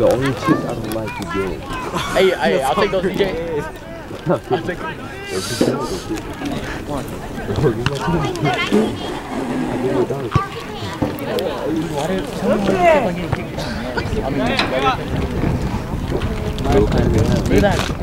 The only chips I don't like is yours. Hey, hey, I'll take those DJ. I'll take Look Look at that.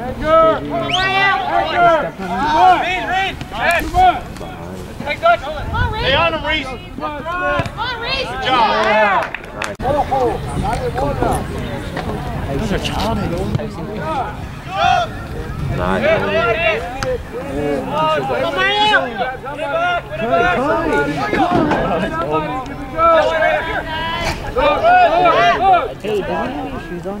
Edgar! Read, read! Take Dutch! Stay on him, Reese! Good job! Those are childhood. Nah, Hey, doesn't he have shoes on?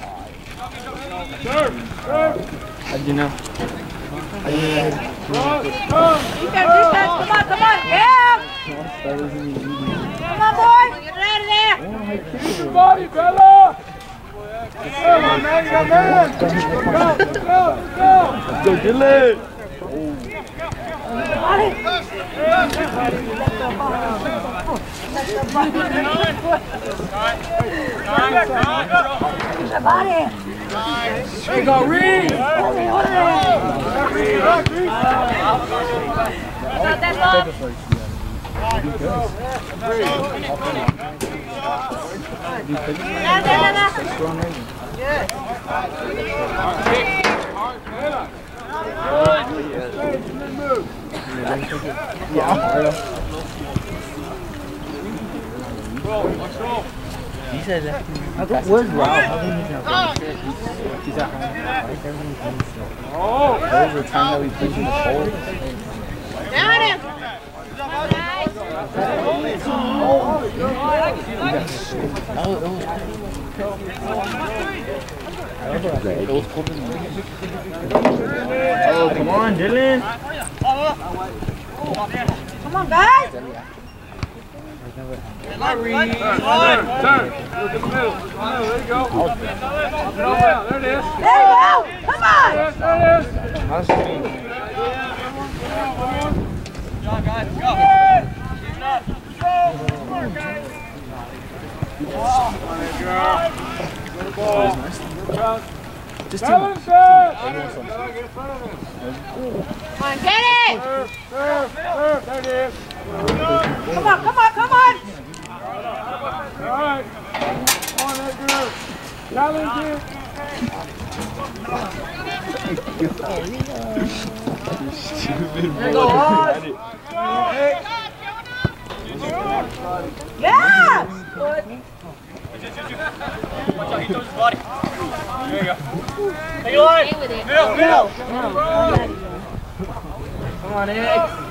know? Defense, defense, come on, come on, yeah! Come on, boys, get out of there! Body, Bella! Come on, man, you got man! Go, go, go! Go, Dylan! Hey, go, Reed! He said that. Where's Rob? He's at home. Oh! A time that we played in the cold. In the Oh, come on, Dylan. Come on, guys! Turn, turn. Look at the middle. There you go. No, yeah, there it is. There you go! Come on! There it is. John, guys, go! Keep it up! Good job. Just of him. Come on, get it! Serve, serve, serve. There it is. Come on, come on, come on! All right. Come on, Edgar. Challenge it. There go on! Yeah! Watch out, he throws his body. There you go. Take it line. Middle, middle. Come on, X.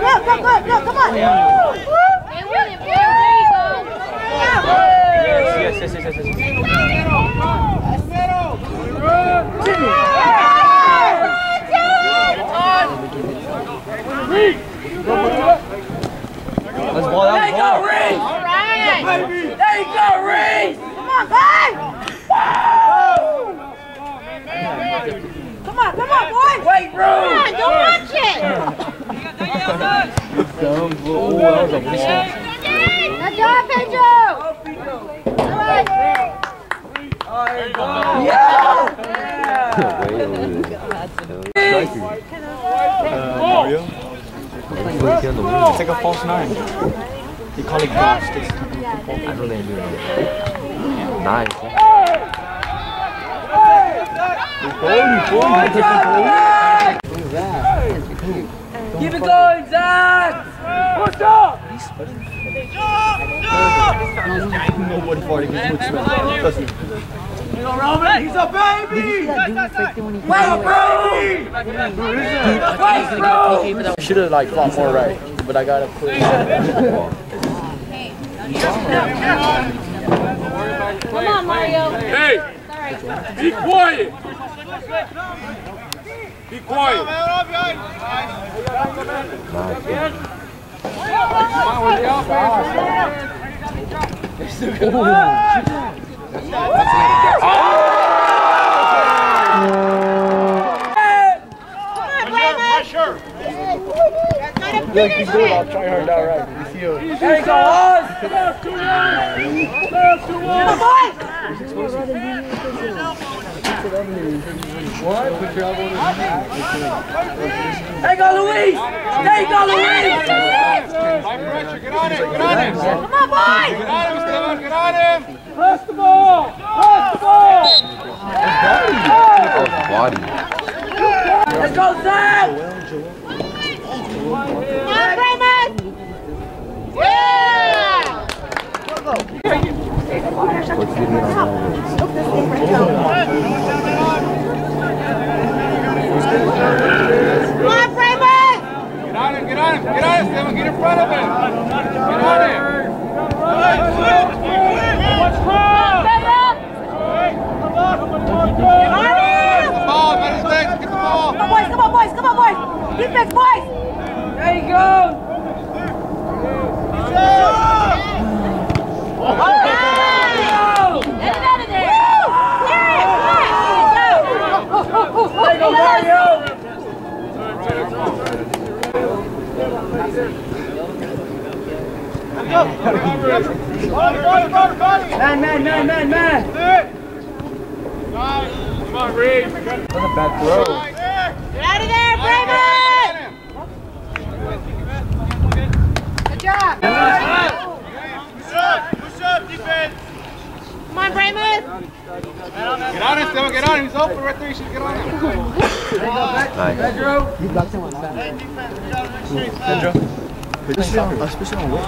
Look, look, look, look, come on. Hey, William, there you go. Yes, yes, yes, yes, yes. yes. Let's ball that ball. All right. Come on, guys. Come on, come on, boys. Wait, Come on, don't watch it. Dumb. Oh, that was a whistle. Good job, Pedro. All right. Way over there. Striker. Mario? It's like a false nine. They call it. I don't think I do that. Nice. Eh? Keep it going, Zach. nobody farting because wood smell. Trust me. He's a baby! Should have like fought more right, but I got up quick. Come on, Mario. Hey, Sorry. be quiet! Be quiet! Nice. Look, he's good. I'll try hard out right. You see him. There you go, Oz. What? Put your elbow in his. There go, Luis. There go, Luis. High pressure, get on him, get on him! Come on, boys. Get on him, Esteban, get on him! Pass the ball! Pass the ball! Body. Let's go, Zach. Come on, Raymond. Yeah. Let's get in on that. Come on, Raymond. Get on him, get on him, get on him, Esteban, get in front of him! Get on him! What's wrong? Get the ball, man, legs, get the ball! Come on, boys. Come on, boys. Come on, boys. Defense, boys. There you go. Get it out of there. Clear it. Go. There you go, Mario. Man, man, man, man, man. Come on, Reed! That's a bad throw. Get out of there, Raymond. Good job. Push up, push up, defense! Come on, Raymond. Get on him, Esteban, get on him, he's open right there, you should get on him! Nice. Especially on, especially on wet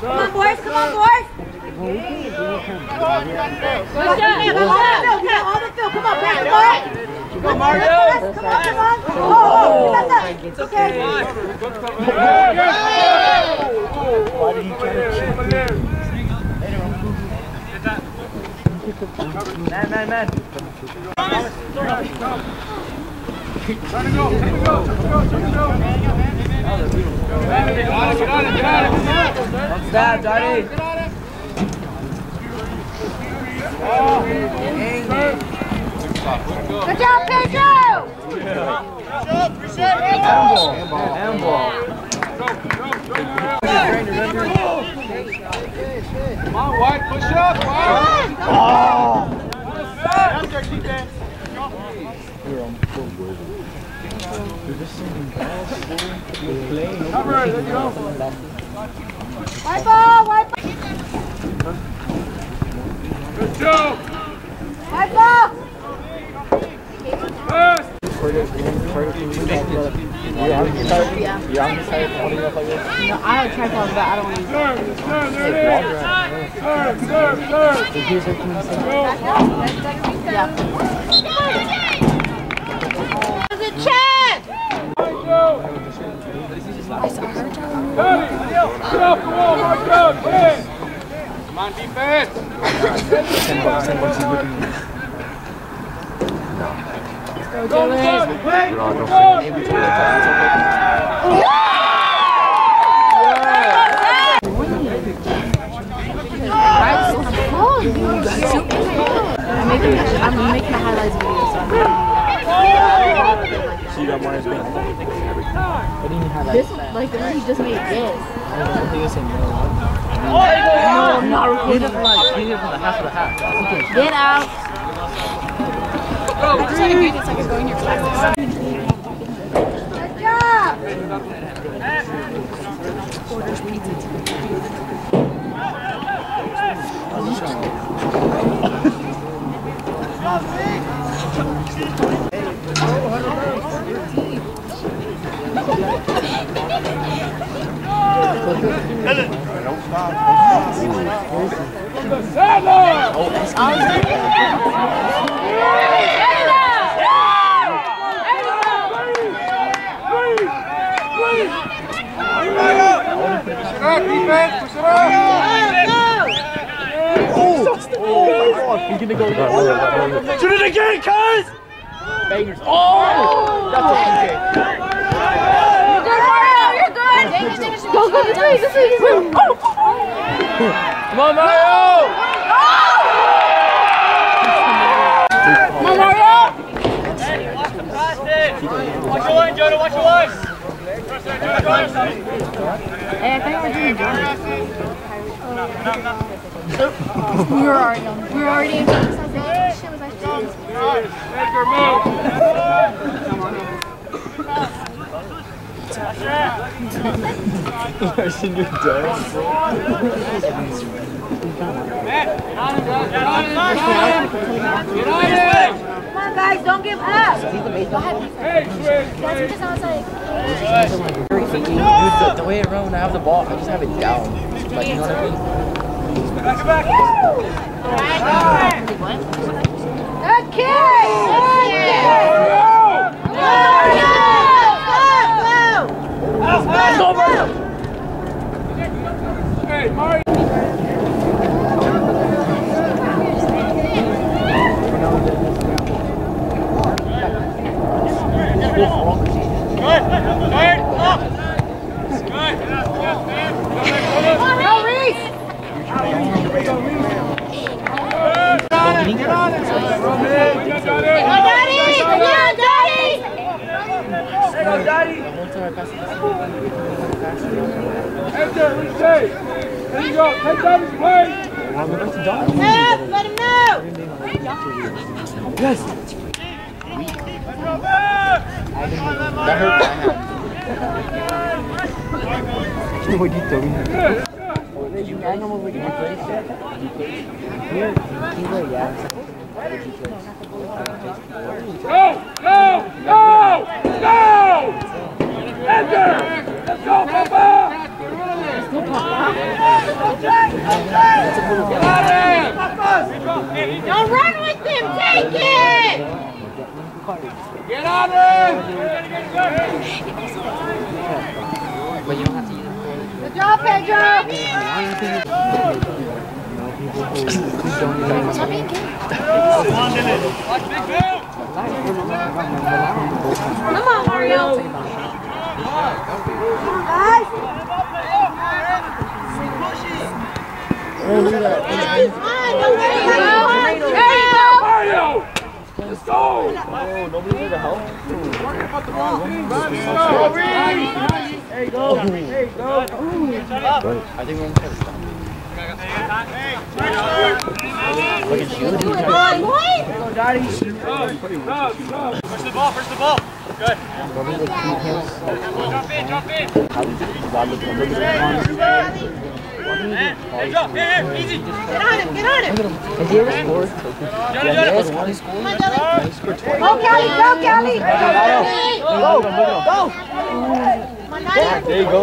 Come on, boys. Come on, boys. Good Come job. on, yeah, all the field. Come on, pass the ball. Come on, Mario. Come on, come on. Oh, oh, that's that. It's okay. Why did he try to cheat? Man, man, man. Get on him, get on him, get on him! Stab, Johnny. Good job, Pedro. Handball. Handball. Come on, White, push up, White! That's their defense. Cover, go. Ball. Good job. White ball. Pass. vertical. You're on. Yeah. You're on the side holding up like this. No, I have a tripod, but I don't use it. Serve, serve, there it is. Serve, serve, serve. So here's everything you said. Yeah. There's a chance! Daddy, get off the wall, march out, man. Come on, defense. Ten bucks. Ten bucks is looking. Go, go, wait, Bro, go. don't Maybe it's really I'm making, I'm making a highlights video, so I'm So you got more than What do you mean highlight? This, like the one you just made, yes. I don't think you said no. No, I'm not Clean recording. it from like, clean it from the half of the half. Okay. Get out. I just had to make it so I could go in your classes. Good job. Push it up, defense, push it up. He's gonna go. Shoot it again, cuz! Bangers. Oh! That's okay. Good, good. Go, go this way, this way, this way. Come on, Mario! Come on, Mario. Watch your line, Jonah, watch your line. Hey, I think we're doing good. We were already on. We were already in. Shit. Washing your dust. Come on, guys, don't give up. Like. The, way around I have the ball, I just have it down. Like, you know what I mean? Back it man. Go, Reese. Get on it. We got Go, Daddy. On, Daddy. One time I passed it. Edgar, reset. There you go. Take Daddy's place. Up, let him know. Yes! Go. That hurt. What you doing? You I know what you play. You play. Here, keyboard, yeah. Go, go, go, go. Edgar. Let's go, Papa. Don't run with him. Take it. Get on it. But you don't have to use it. Good job, Pedro. Come on, Mario. Guys. There you go. There you go. Mario. Let's go. Oh, nobody there to help? There you go. There you go. I think we're gonna to stop. Look at you. Boy. Push the ball, push the ball. Good. Jump in, jump in. Hands up. Here, here. Easy. Get on him, get on him. Has he ever scored? Johnny, Johnny. Come on, Dylan. Go, Kelly, go, Kelly. Go, go, go. There you go.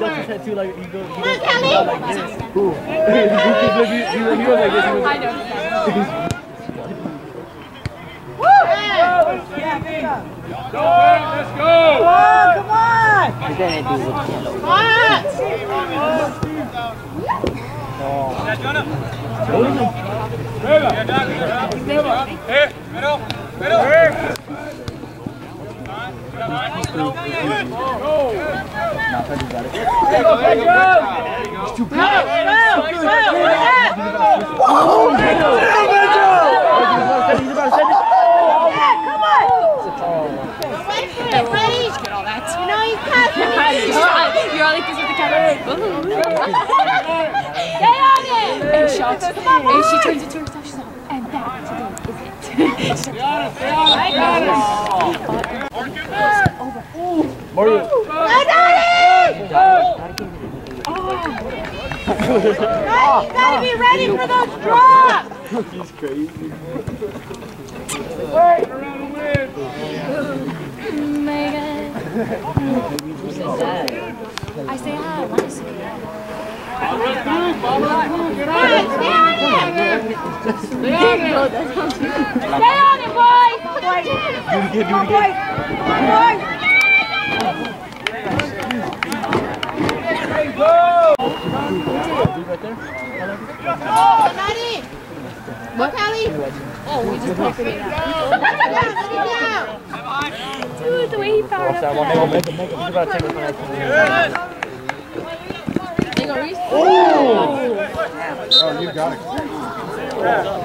does his head too, like he goes. He Come on, Kelly. goes I know. Let's go! Oh, come on. Like that. Dude, with yellow. Pass. Yeah, Jonah. Vela! Yeah, Doug. Here, Doug. Here, middle. Middle. Here. He's about to send it. Yeah, come on. Wait for it. Ready? Get all that. You know he's passing. You're all like this with the camera. Stay on it. And shots. And she turns it to herself. She's like, and that today is it. Daddy. Guys, you gotta be ready for those drops. He's crazy. Oh my god. I say hi. I want to. Come on, stay on it. Boys. Do it again, do it again. on, boys. Right there. Oh. What, Kelly? Oh, we just talked about Down, Dude, the way he powered up it go, Reese. Oh, you got it.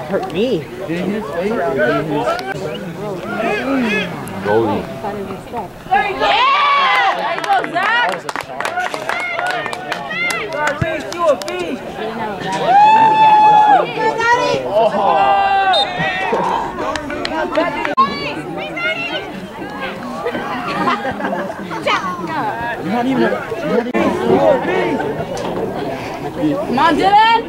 Hurt me. Did he hit his face? Did he hit his Goalie. Yeah! There you go, Zach. That was a shot. Go, You're not even. You're not even. Come on, Dylan.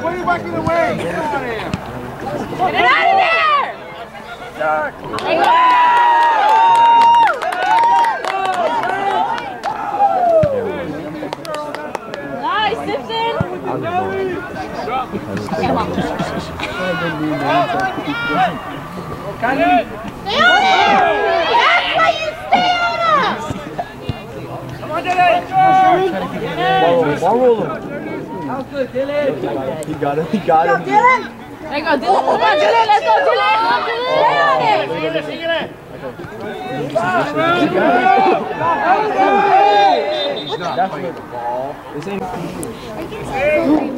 What are you back in the way? Get out of here! Get it out of there! Nice, Simpson. Stay on it. That's stay on us. Ball. He got him. He got Go. Dylan. There go, Dylan. Come on, Dylan. Let's go, Dylan. Stay on it. That's where the ball. This ain't.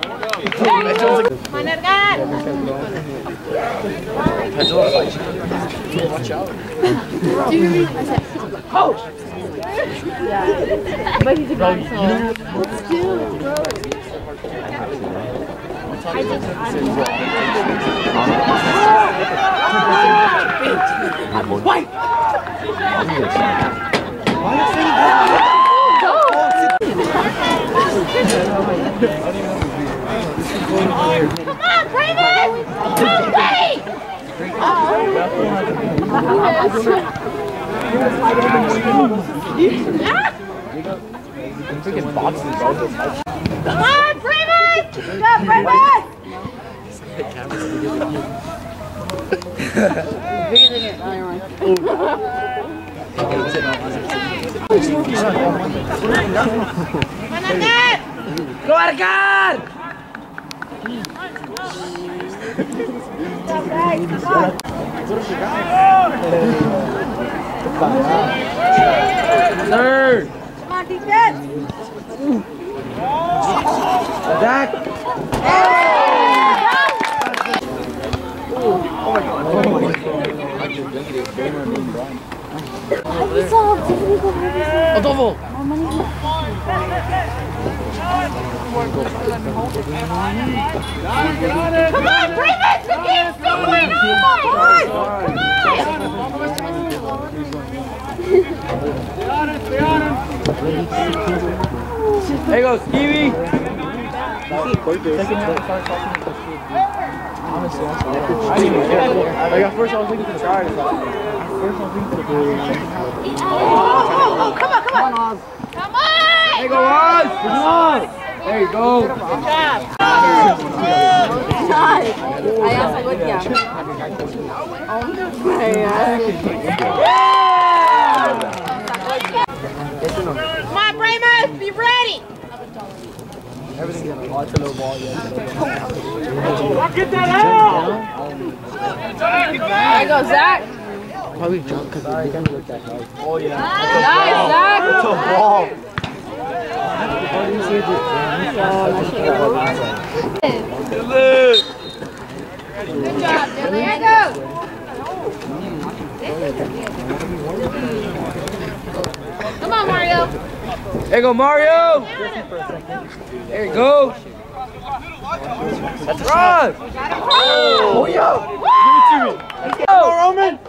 Edgar. Watch out. But he's a dinosaur. Come on, Brandon! Come on, Brady! Freaking boxes, bro. Come on, Brandon! Good job, Brandon! Come on, net! ¡Go Arcar! Third! Come on, defense! Attack! Adolfo! Come on! The on! Come on! Stevie! Honestly. I didn't first I was to try it. At first I was thinking to do it. Oh, oh, oh, come on, come on! Come on! There go, Oz! Come on! There you go. Aí essa goteada. Come on, Brayman! Be ready! Everything's in a watch a little ball, yeah. There goes Zach. Probably drunk because I can't look that hard. Oh, yeah. Nice, Zach. It's a ball. How do you say this? Good job, Dylan. There you go. Come on, Mario. There you go, Mario! There you go! That's Run! Oh, yeah! Give it to me! Go, Roman!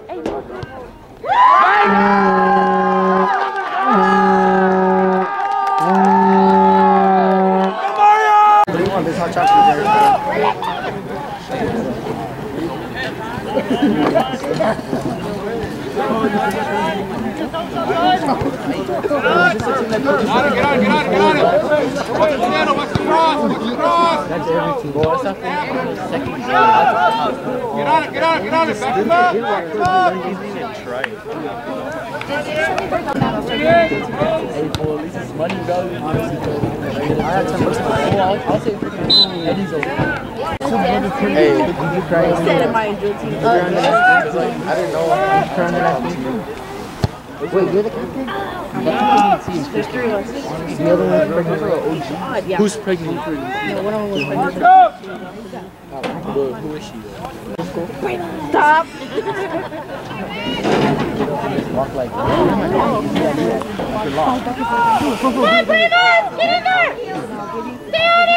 This hot chocolate Get on, get on, get on, get on it. Watch the channel, watch the cross, watch the cross. That's every team. Well, that's not second Get on it, get on it, get on it. Back him up, back him up. Hey, boy, at least it's money, bro. Honestly. I got 10 bucks. Well, I'll, I'll say freaking Eddie's over. Hey, did you cry? Said in my drill team. I didn't know. Did you cry on the last? Wait, you're the captain? That captain didn't see his Three of us. The other one's pregnant OG? Yeah. Who's pregnant? No, one of them was pregnant. Who, who is she? Stop. Walk like Brayman! Get in there! Stay on.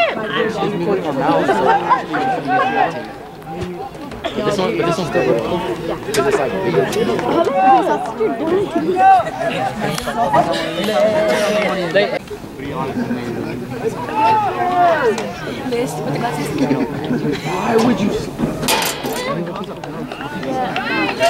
But this one, but this one's still cool. Because it's like bigger. They, why would you out of there! Woo!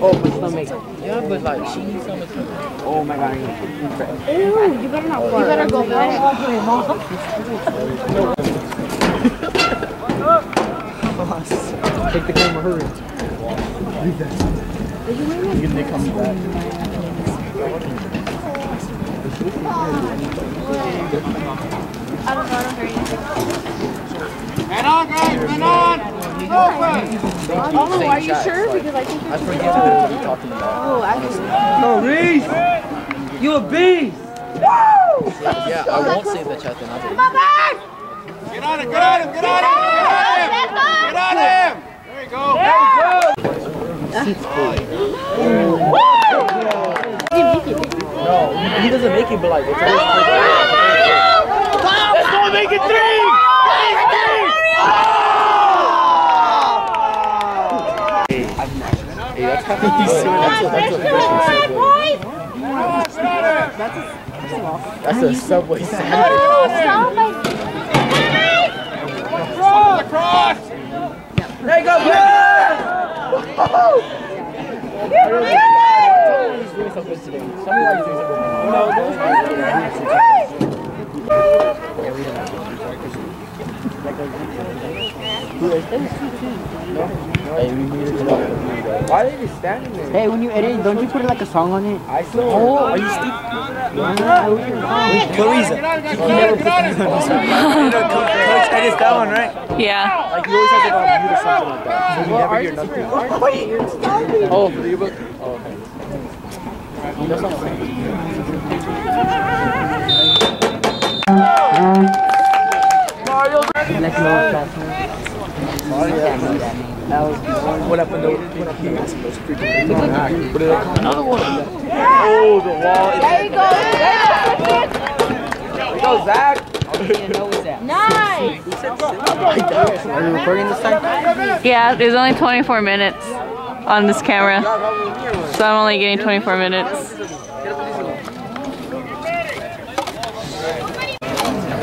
Oh, my stomach. Yeah, but like, she needs something. Oh my god. You better not fart. You better go back. Take the camera, hurry. Leave that. You can they come back. Man on, guys, man on. Oh, are you sure? Because I think I forget what you're talking about. Oh, actually. No, Reese! You a beast! Yeah, I won't save the chat then. I'll take it. Get on him, get on him, get on him! Get on him! There you go. There you go. No, he, he doesn't make it, but like, it's always go make it three! Hey, that's kind of that's a, that's a fashion subway. That's a subway sandwich. Cross, cross! There you go, He's doing something today. Why he's doing something. No, to talk. Why are they standing there? Hey, when you edit, don't you put like a song on it? I saw. Oh, are you stupid? Clarissa. Get on him, get on him, get! Coach edits that one, right? Yeah. Like, you always have to go on mute or something like that. So you never hear nothing. Oh, the yearbook? Oh, okay. That's not okay. What happened what happened to Another one. Oh, the wall. There you go. There you go, Zach. Nice. Are you recording this time? Yeah, there's only 24 minutes on this camera. So I'm only getting 24 minutes.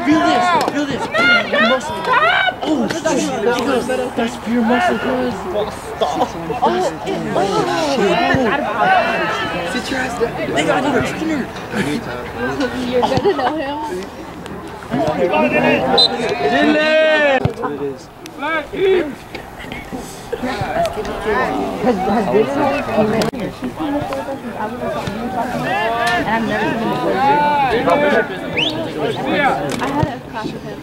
Feel this. This. Your muscle. Oh, shit. That's pure muscle, cuz. Sit your ass down. They got another trainer. You're gonna know him. I had a class with him.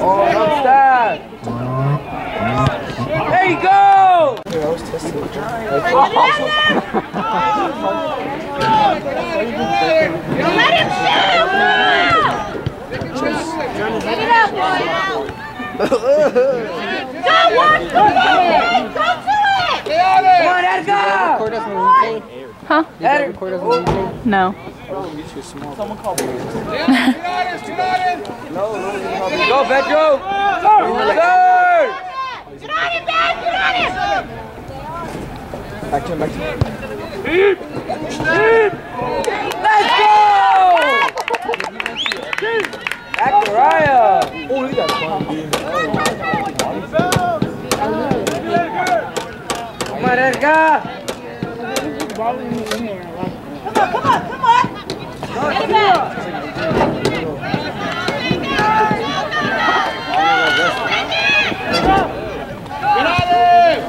Oh, no stat. There you go. Dude, I was testing. Get on him! Record us when we play. Huh? Did you record us when we play? No. Get on him, get on him! Go, Pedro. Third. Back to him, back to him. Let's go! Back to Raya. Oh, look at that fun. Come on, Edgar. Come on, come on, come on. Get it back. Get on him!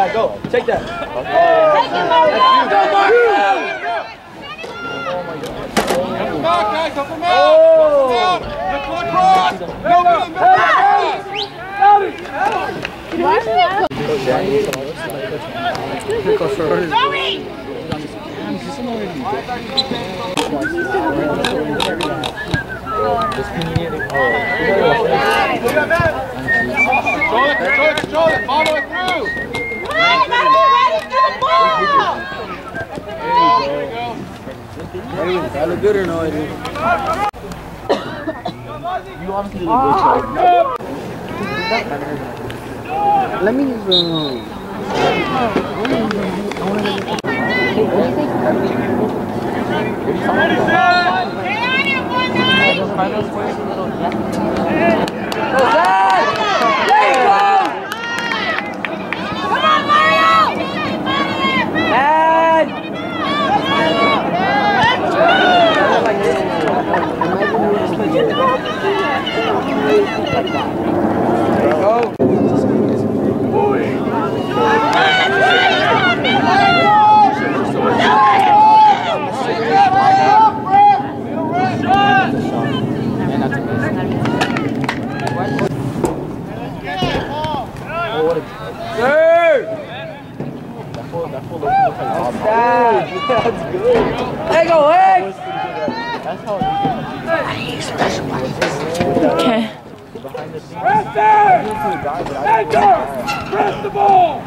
Yeah, go. Take that. Take it, Mario. Go, Mario! Help him guys, help him out! Help him out! Look for the cross! Help him, help him! Zoe! Control the look good or no? It is. You obviously job. Let me use um. Stay it, boy, guys. Come on, Mario! Okay. Press the ball!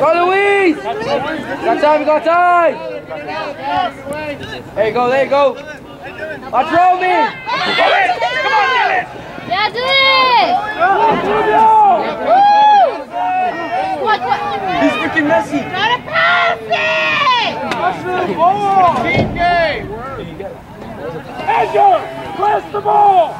Go Louise! Got time, we got time! There you go, there you go. Watch Roman! That's it! What, what? He's freaking messy. Gotta pass it! Team game! Edgar! Press the ball!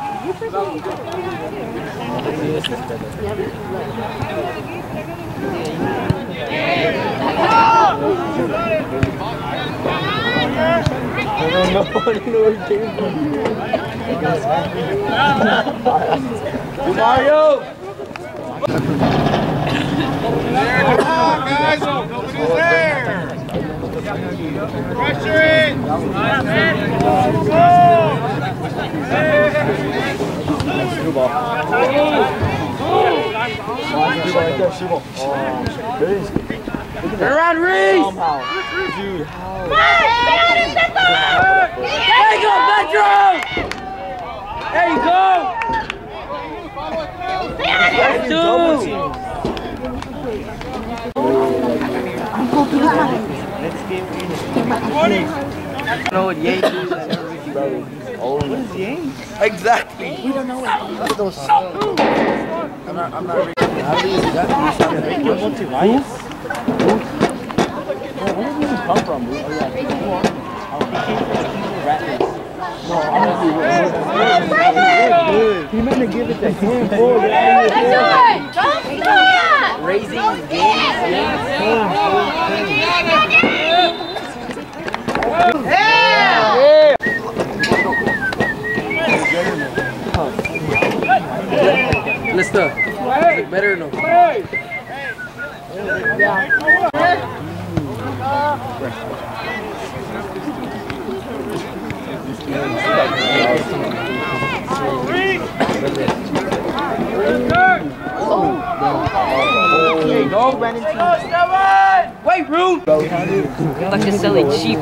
Mario! There, come on, guys! Nobody's there! Pressure it! Go! in! Turn around, Reese! Come on, stay on it, Stefan! There you go, Metro! There you go! Stay on it! Two! know what Yankees Exactly. We don't know what I'm not, I'm not reading. How do you that? You want to Where did you come from, bro? Oh, yeah. No, I'm gonna be good. He meant to give it to him. Boy, That's good! Don't stop! Raising games. Lister, look better or no? You go, Brandon. Wait, Rude! Like just selling sheep.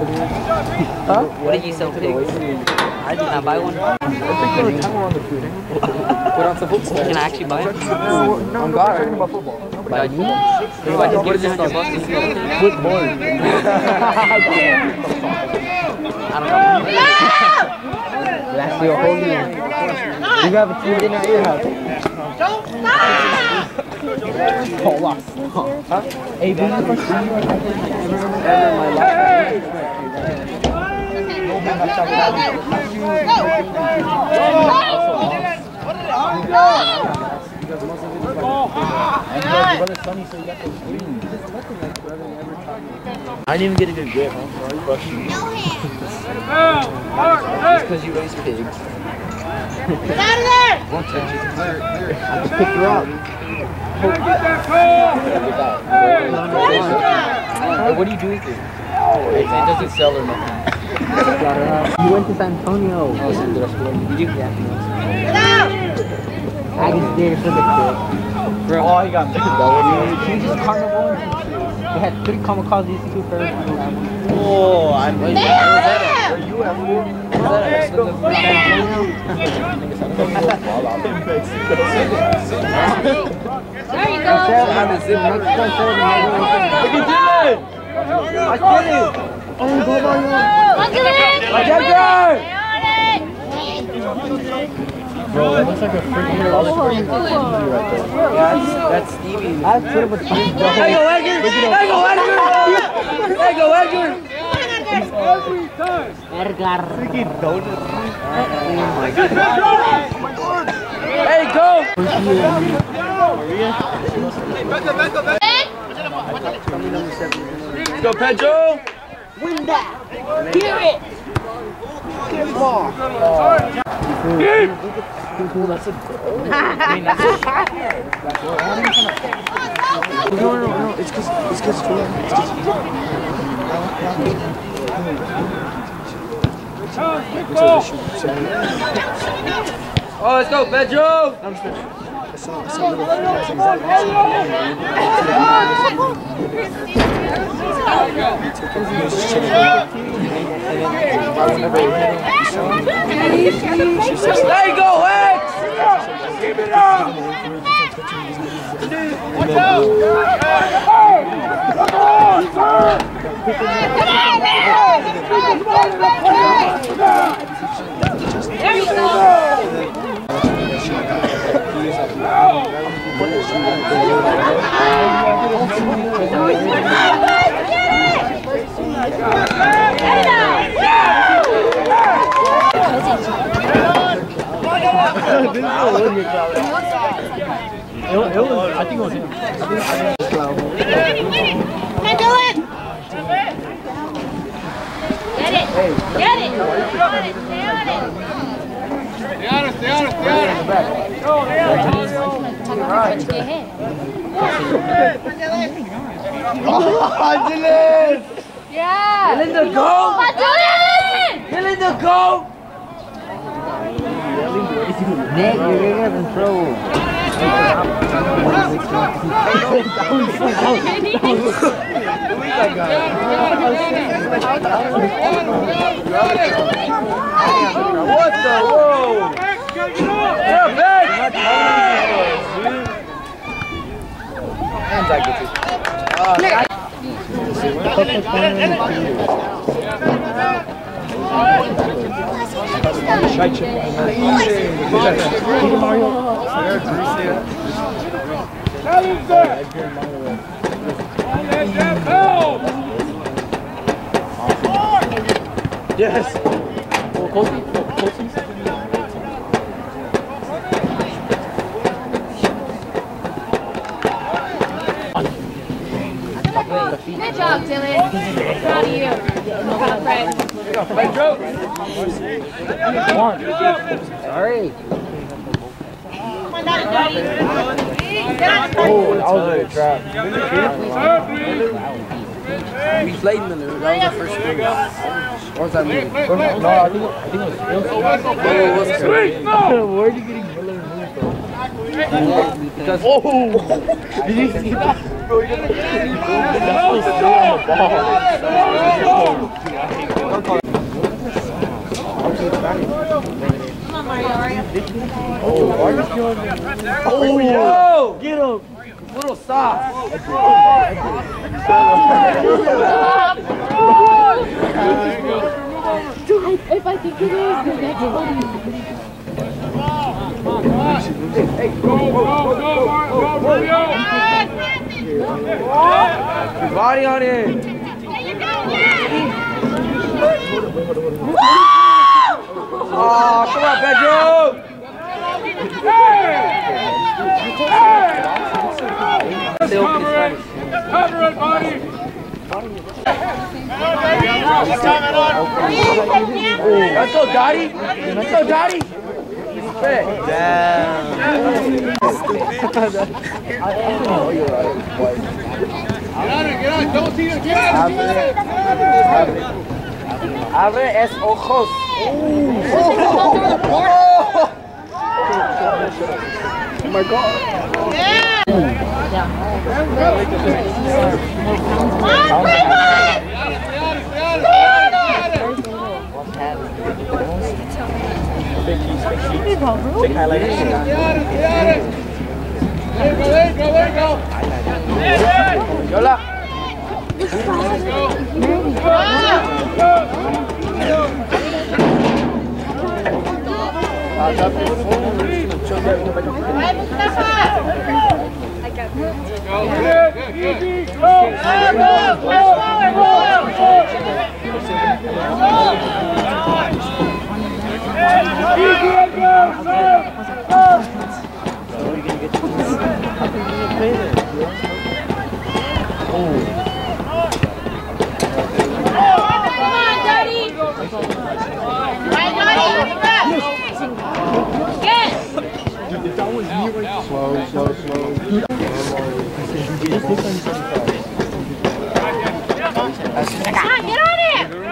Huh? What did you sell pigs? I did not buy one. Put on some football. Can I actually buy it? I'm God, talking about football. Buy you? I just give it to hundred bucks, you sell it. Football. I don't know. Last year, whole year. You have a team at your house. Don't stop! Oh, wow. Huh? Hey, bring the first time you ever in. Brother Sonny, so you got those screens. I didn't even get a good grip, huh? Sorry, crushing you. Just because you raise pigs. Get out of there! Won't touch it. I just picked her up. Get that Hey, what do you do with it? It doesn't sell or nothing. You went to San Antonio. Oh, so did you? Did you? Yeah. Get out! I was there for the trip. Bro, oh, you got me. Huge carnival. We had three kamikazes, two first. Oh, I'm waiting. There! Where you at? Where's that at? There you go. I'm a zip next one. Look at Dylan! I did it! Oh, go Mario! Look Bro, that looks like a freaking lollipop. That's, Stevie. I put him with go, Edgar! There go, Edgar! There go, Edgar! Edgar. Freaking donut. Oh my god. Hey, go! Let's go, Pedro! Win that! Hear it! No, no, no, it's because it's because Oh, let's go, Pedro! There you go, Hex! There you go. It, it was, I think it was him. Can do it! Get it. Get it. Stay on it. Stay it. Stay your head. Dylan! Yeah. Dylan, go! Dylan! Dylan, the go! Nick, you're gonna have control. What the? Whoa! Yeah. Yes. Oh, Kobe. Kobe. Good job, Dylan. Proud of you. Proud of Fred. Pedro. One. Sorry. Oh, that was a good trap. We played Miller. That was the first game. Or was that Miller? No, I think, I think it was. It was Sweet, no! Where are you getting Miller and Miller from? Because, oh! Did you see that? Bro, you're gonna That was still on the ball. Oh, why are you killing me? Oh, yo! Get him! Little soft. If I think it is, then that's funny. Body on it. Oh, come on, Pedro! they open his Spanish. Cover it, buddy. Let's go, Dottie. Let's go, Dottie. Get on it, get on it. Don't see it. Get on it. Get on it. Abre es ojos. There you go, there you go, there you go. Yola. Come on, Daddy. Right, Daddy. Get. Come Body on it. There you go, yeah. oh, come on, Pedro. Hey! Hey! Cover it! Cover it, buddy! Let's go, Dottie! Let's go, Dottie! Abre es ojos. Oh my god. Yeah. Yeah. Zach. There go, Erika. Man, man. Stay with it, Mario. Drop. Oh. Puro sauce. Bottom through, bottom through. Stay on it.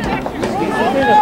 Stay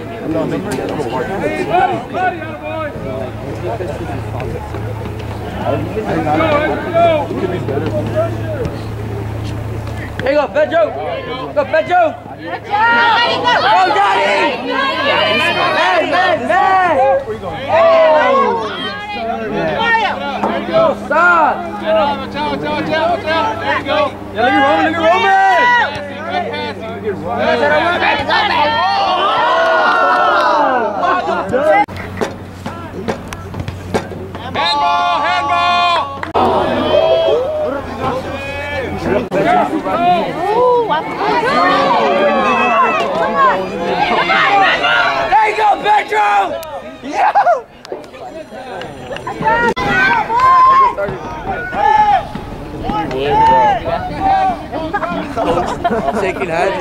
Here you go, Pedro. Go, Pedro. Go, Dottie. Man, man, man. Mario. Stop. Watch out, watch out, watch out, watch out. There you go. Yeah, look at Roman, look at Passing, good pass, good pass. passing. Handball, Shaking head.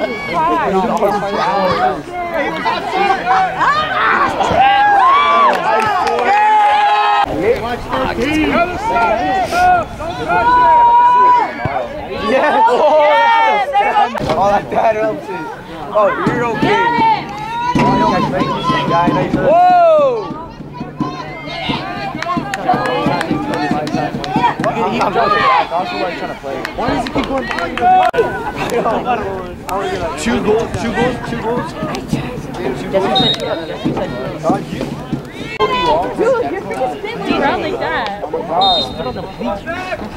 Other side. Don't Oh, that bad helps it. Oh, you're okay. Whoa! I'm back. Also, like trying to play. Why does he keep going? two goals, two goals, two goals. Two goals. God, you. Dude, you're freaking spinning Around like that. Oh Let's go!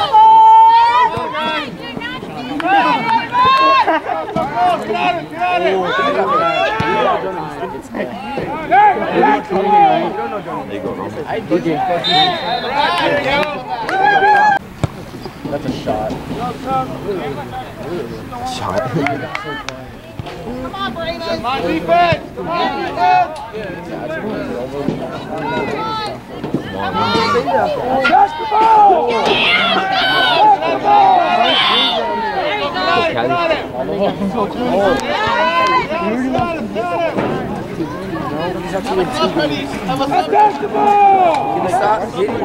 That's a shot. My defense! Come on, defense! Can they stop hitting?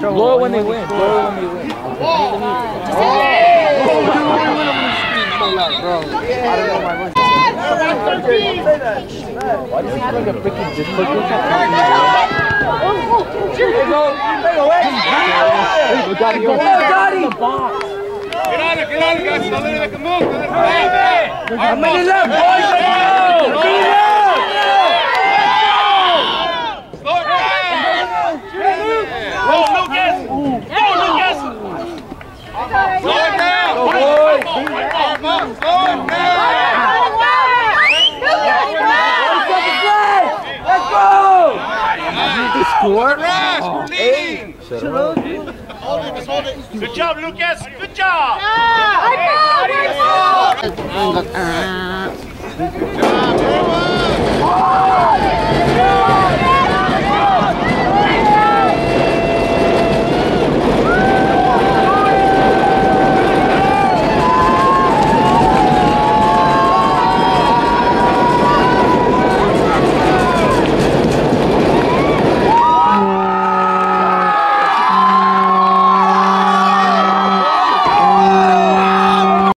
Blow it when they win. Blow it when they win. Bro, I don't know my voice. Why do you. Slow it down. Slow it down. Let's go. The score? Crash, we're leading. Hold it, just hold it. Good job, Lucas. Good job. I Good job, everyone.